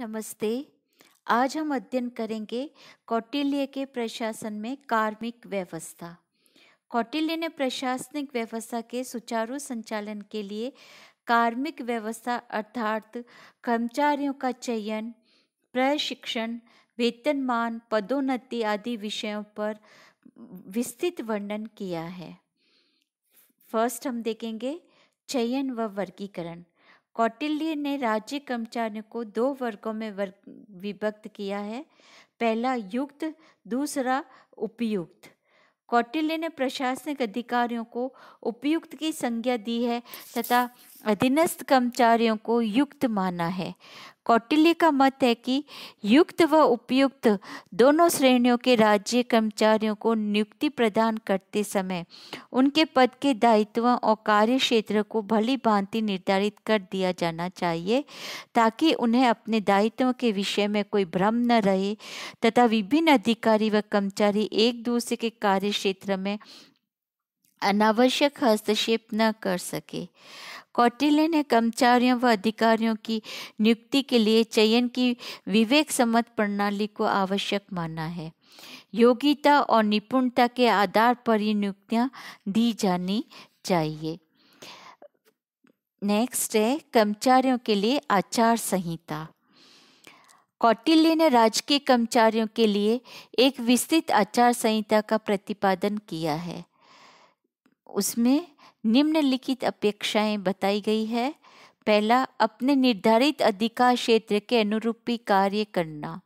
नमस्ते। आज हम अध्ययन करेंगे कौटिल्य के प्रशासन में कार्मिक व्यवस्था। कौटिल्य ने प्रशासनिक व्यवस्था के सुचारू संचालन के लिए कार्मिक व्यवस्था अर्थात कर्मचारियों का चयन, प्रशिक्षण, वेतनमान, पदोन्नति आदि विषयों पर विस्तृत वर्णन किया है। फ़र्स्ट हम देखेंगे चयन व वर्गीकरण। कौटिल्य ने राज्य कर्मचारियों को दो वर्गों में वर्ग, विभक्त किया है। पहला युक्त, दूसरा उपयुक्त। कौटिल्य ने प्रशासनिक अधिकारियों को उपयुक्त की संज्ञा दी है तथा अधीनस्थ कर्मचारियों को युक्त माना है। कौटिल्य का मत है कि युक्त व उपयुक्त दोनों श्रेणियों के राज्य कर्मचारियों को नियुक्ति प्रदान करते समय उनके पद के दायित्वों और कार्य क्षेत्र को भली भांति निर्धारित कर दिया जाना चाहिए, ताकि उन्हें अपने दायित्वों के विषय में कोई भ्रम न रहे तथा विभिन्न अधिकारी व कर्मचारी एक दूसरे के कार्य क्षेत्र में अनावश्यक हस्तक्षेप न कर सके। कौटिल्य ने कर्मचारियों व अधिकारियों की नियुक्ति के लिए चयन की विवेक सम्मत प्रणाली को आवश्यक माना है। योग्यता और निपुणता के आधार पर ये नियुक्तियाँ दी जानी चाहिए। नेक्स्ट है, कर्मचारियों के लिए आचार संहिता। कौटिल्य ने राजकीय कर्मचारियों के लिए एक विस्तृत आचार संहिता का प्रतिपादन किया है। उसमें निम्नलिखित अपेक्षाएँ बताई गई है। पहला, अपने निर्धारित अधिकार क्षेत्र के अनुरूपी कार्य करना।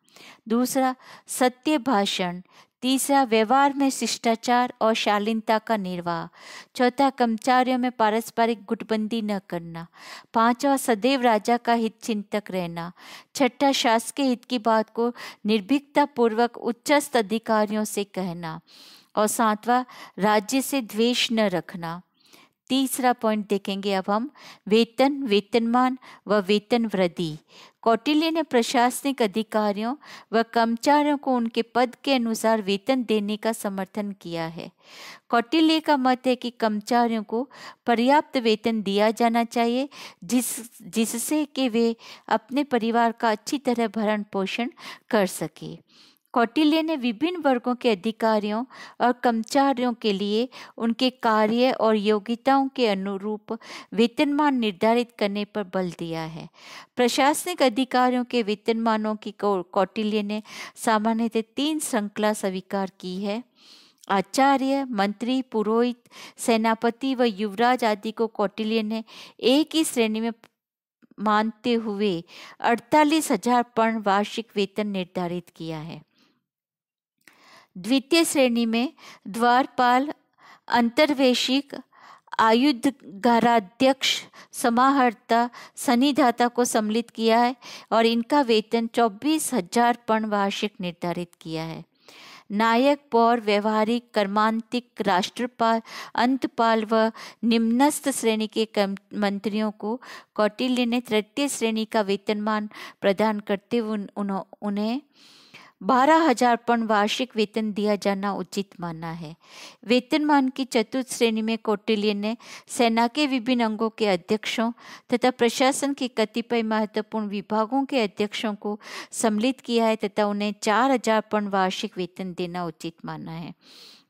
दूसरा, सत्य भाषण। तीसरा, व्यवहार में शिष्टाचार और शालीनता का निर्वाह। चौथा, कर्मचारियों में पारस्परिक गुटबंदी न करना। पांचवा, सदैव राजा का हित चिंतक रहना। छठा, शासकीय हित की बात को निर्भीकता पूर्वक उच्चस्थ अधिकारियों से कहना। और सातवां, राज्य से द्वेष न रखना। तीसरा पॉइंट देखेंगे अब हम, वेतन, वेतनमान व वेतन वृद्धि। कौटिल्य ने प्रशासनिक अधिकारियों व कर्मचारियों को उनके पद के अनुसार वेतन देने का समर्थन किया है। कौटिल्य का मत है कि कर्मचारियों को पर्याप्त वेतन दिया जाना चाहिए, जिस, जिससे कि वे अपने परिवार का अच्छी तरह भरण पोषण कर सके। कौटिल्य ने विभिन्न वर्गों के अधिकारियों और कर्मचारियों के लिए उनके कार्य और योग्यताओं के अनुरूप वेतनमान निर्धारित करने पर बल दिया है। प्रशासनिक अधिकारियों के वेतनमानों की कौटिल्य ने सामान्यतः तीन श्रृंखला स्वीकार की है। आचार्य, मंत्री, पुरोहित, सेनापति व युवराज आदि को कौटिल्य ने एक ही श्रेणी में मानते हुए अड़तालीस हज़ार पर्ण वार्षिक वेतन निर्धारित किया है। द्वितीय श्रेणी में द्वारपाल अंतर्वेशिक आयुधगाराध्यक्ष समाहर्ता सनिधाता को सम्मिलित किया है और इनका वेतन चौबीस हज़ार पण वार्षिक निर्धारित किया है। नायक, पौर, व्यवहारिक, कर्मांतिक, राष्ट्रपाल, अंतपाल व निम्नस्थ श्रेणी के मंत्रियों को कौटिल्य ने तृतीय श्रेणी का वेतनमान प्रदान करते हुए उन्हें बारह हज़ार पन वार्षिक वेतन दिया जाना उचित माना है। वेतनमान की चतुर्थ श्रेणी में कौटिल्य ने सेना के विभिन्न अंगों के अध्यक्षों तथा प्रशासन के कतिपय महत्वपूर्ण विभागों के अध्यक्षों को सम्मिलित किया है तथा उन्हें चार हज़ार पन वार्षिक वेतन देना उचित माना है।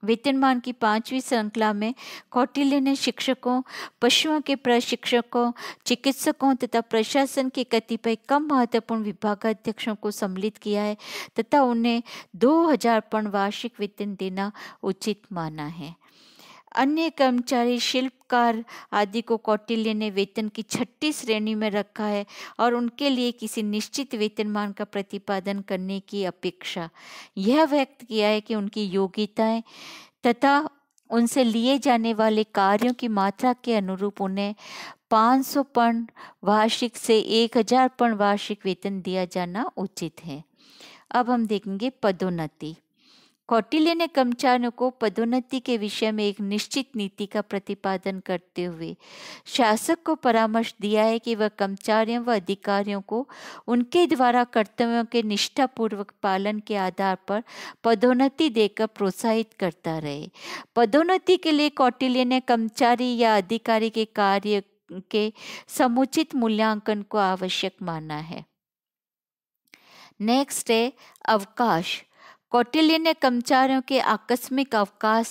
वेतनमान की पांचवी श्रृंखला में कौटिल्य ने शिक्षकों, पशुओं के प्रशिक्षकों, चिकित्सकों तथा प्रशासन के कतिपय कम महत्वपूर्ण विभागाध्यक्षों को सम्मिलित किया है तथा उन्हें दो हज़ार पण वार्षिक वेतन देना उचित माना है। अन्य कर्मचारी, शिल्पकार आदि को कौटिल्य ने वेतन की छठी श्रेणी में रखा है और उनके लिए किसी निश्चित वेतनमान का प्रतिपादन करने की अपेक्षा। यह व्यक्त किया है कि उनकी योग्यताएँ तथा उनसे लिए जाने वाले कार्यों की मात्रा के अनुरूप उन्हें 500 पण वार्षिक से 1000 पण वार्षिक वेतन दिया जाना उचित है। अब हम देखेंगे पदोन्नति। कौटिल्य ने कर्मचारियों को पदोन्नति के विषय में एक निश्चित नीति का प्रतिपादन करते हुए शासक को परामर्श दिया है कि वह कर्मचारियों व अधिकारियों को उनके द्वारा कर्तव्यों के निष्ठापूर्वक पालन के आधार पर पदोन्नति देकर प्रोत्साहित करता रहे। पदोन्नति के लिए कौटिल्य ने कर्मचारी या अधिकारी के कार्य के समुचित मूल्यांकन को आवश्यक माना है। नेक्स्ट है, अवकाश। कौटिल्य ने कर्मचारियों के आकस्मिक अवकाश,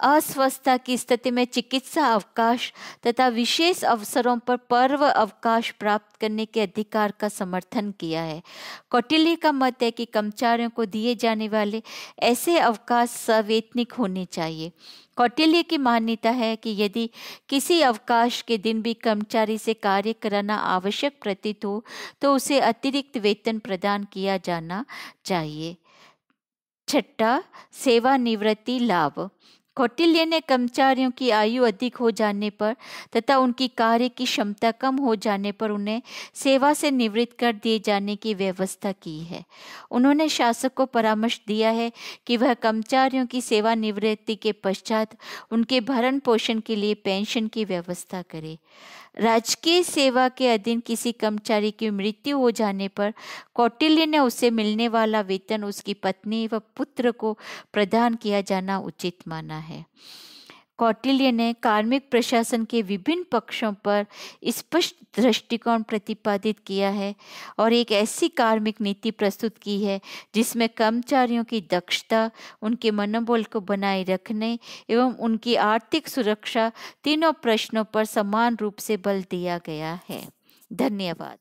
अस्वस्थता की स्थिति में चिकित्सा अवकाश तथा विशेष अवसरों पर पर्व अवकाश प्राप्त करने के अधिकार का समर्थन किया है। कौटिल्य का मत है कि कर्मचारियों को दिए जाने वाले ऐसे अवकाश सवेतनिक होने चाहिए। कौटिल्य की मान्यता है कि यदि किसी अवकाश के दिन भी कर्मचारी से कार्य कराना आवश्यक प्रतीत हो तो उसे अतिरिक्त वेतन प्रदान किया जाना चाहिए। छठा सेवानिवृत्ति लाभ। कौटिल्य ने कर्मचारियों की आयु अधिक हो जाने पर तथा उनकी कार्य की क्षमता कम हो जाने पर उन्हें सेवा से निवृत्त कर दिए जाने की व्यवस्था की है। उन्होंने शासक को परामर्श दिया है कि वह कर्मचारियों की सेवा निवृत्ति के पश्चात उनके भरण पोषण के लिए पेंशन की व्यवस्था करे। राजकीय सेवा के अधीन किसी कर्मचारी की मृत्यु हो जाने पर कौटिल्य ने उसे मिलने वाला वेतन उसकी पत्नी व पुत्र को प्रदान किया जाना उचित माना है। कौटिल्य ने कार्मिक प्रशासन के विभिन्न पक्षों पर स्पष्ट दृष्टिकोण प्रतिपादित किया है और एक ऐसी कार्मिक नीति प्रस्तुत की है जिसमें कर्मचारियों की दक्षता, उनके मनोबल को बनाए रखने एवं उनकी आर्थिक सुरक्षा तीनों प्रश्नों पर समान रूप से बल दिया गया है। धन्यवाद।